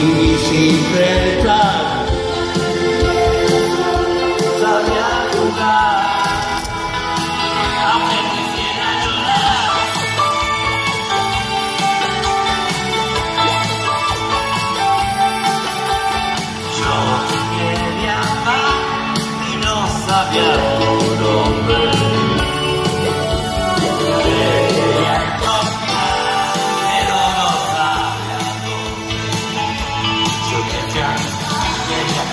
y siempre detrás sabía jugar aunque quisiera llorar yo quería amar y no sabía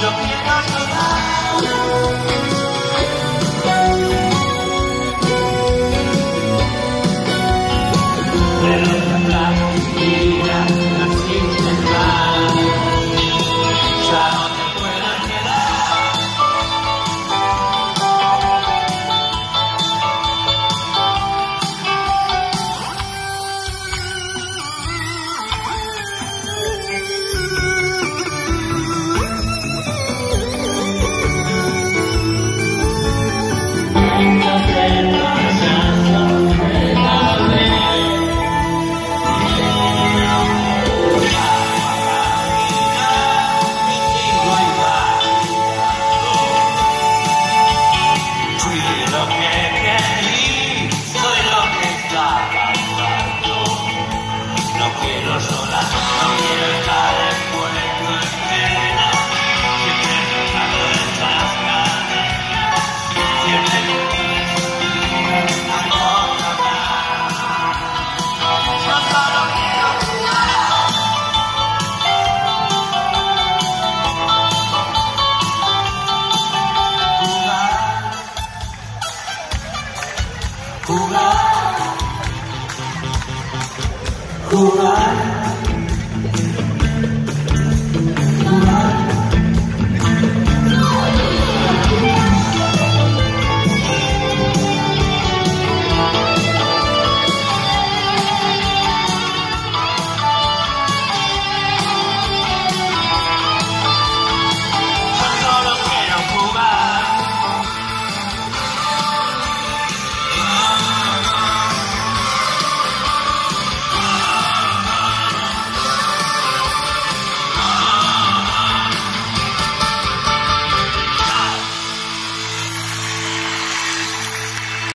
Yo quiero llorar. go right.